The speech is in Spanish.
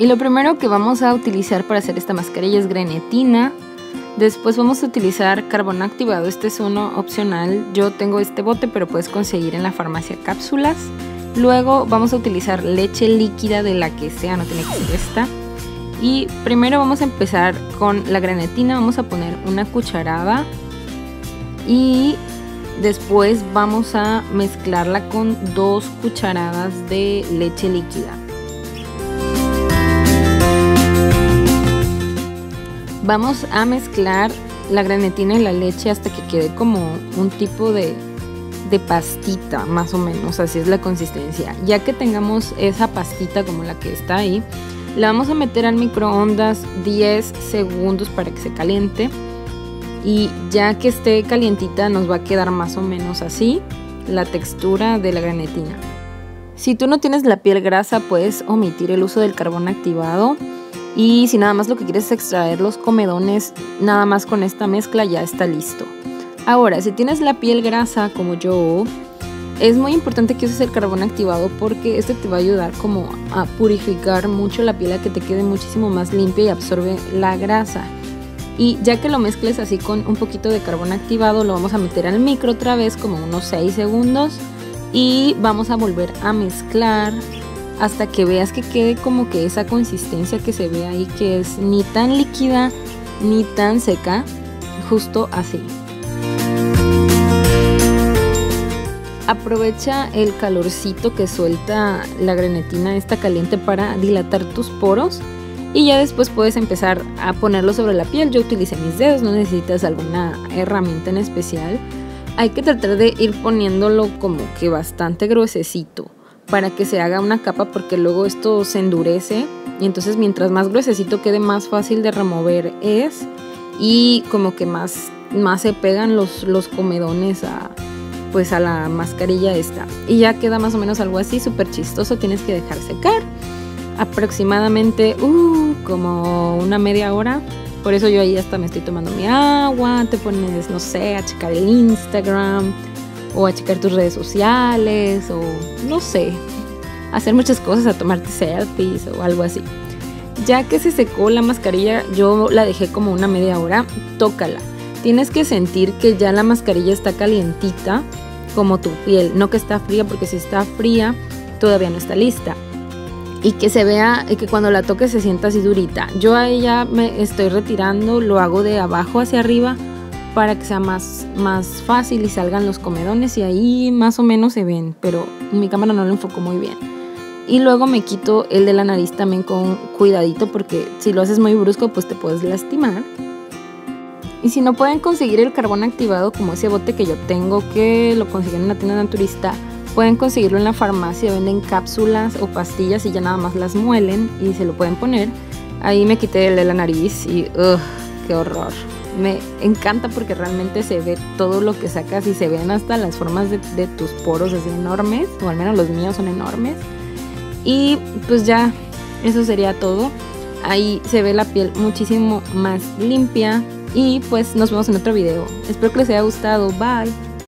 Y lo primero que vamos a utilizar para hacer esta mascarilla es grenetina. Después vamos a utilizar carbón activado, este es uno opcional. Yo tengo este bote, pero puedes conseguir en la farmacia cápsulas. Luego vamos a utilizar leche líquida de la que sea, no tiene que ser esta. Y primero vamos a empezar con la grenetina, vamos a poner una cucharada y después vamos a mezclarla con dos cucharadas de leche líquida. Vamos a mezclar la grenetina y la leche hasta que quede como un tipo de, de pastita, más o menos, así es la consistencia. Ya que tengamos esa pastita como la que está ahí, la vamos a meter al microondas 10 segundos para que se caliente. Y ya que esté calientita nos va a quedar más o menos así la textura de la grenetina. Si tú no tienes la piel grasa puedes omitir el uso del carbón activado. Y si nada más lo que quieres es extraer los comedones, nada más con esta mezcla ya está listo. Ahora, si tienes la piel grasa como yo, es muy importante que uses el carbón activado porque este te va a ayudar como a purificar mucho la piel a que te quede muchísimo más limpia y absorbe la grasa. Y ya que lo mezcles así con un poquito de carbón activado, lo vamos a meter al micro otra vez como unos 6 segundos y vamos a volver a mezclar hasta que veas que quede como que esa consistencia que se ve ahí que es ni tan líquida ni tan seca, justo así. Aprovecha el calorcito que suelta la grenetina esta caliente para dilatar tus poros y ya después puedes empezar a ponerlo sobre la piel. Yo utilicé mis dedos, no necesitas alguna herramienta en especial. Hay que tratar de ir poniéndolo como que bastante gruesecito para que se haga una capa porque luego esto se endurece y entonces mientras más gruesecito quede más fácil de remover es y como que más, más se pegan los, los comedones a, pues a la mascarilla esta. Y ya queda más o menos algo así, súper chistoso. Tienes que dejar secar aproximadamente uh, como una media hora. Por eso yo ahí hasta me estoy tomando mi agua. Te pones, no sé, a checar el Instagram o a checar tus redes sociales o no sé, hacer muchas cosas, a tomarte selfies o algo así. Ya que se secó la mascarilla, yo la dejé como una media hora. Tócala Tienes que sentir que ya la mascarilla está calientita como tu piel, no que está fría porque si está fría todavía no está lista. Y que se vea, y que cuando la toques se sienta así durita. Yo ahí ya me estoy retirando, lo hago de abajo hacia arriba para que sea más, más fácil y salgan los comedones y ahí más o menos se ven, pero mi cámara no lo enfocó muy bien. Y luego me quito el de la nariz también con cuidadito porque si lo haces muy brusco pues te puedes lastimar. Y si no pueden conseguir el carbón activado como ese bote que yo tengo que lo consiguen en la tienda naturista, pueden conseguirlo en la farmacia, venden cápsulas o pastillas y ya nada más las muelen y se lo pueden poner. Ahí me quité el de la nariz y ugh, qué horror. Me encanta porque realmente se ve todo lo que sacas y se ven hasta las formas de, tus poros así enormes, o al menos los míos son enormes. Y pues ya, eso sería todo. Ahí se ve la piel muchísimo más limpia, y pues nos vemos en otro video. Espero que les haya gustado. Bye.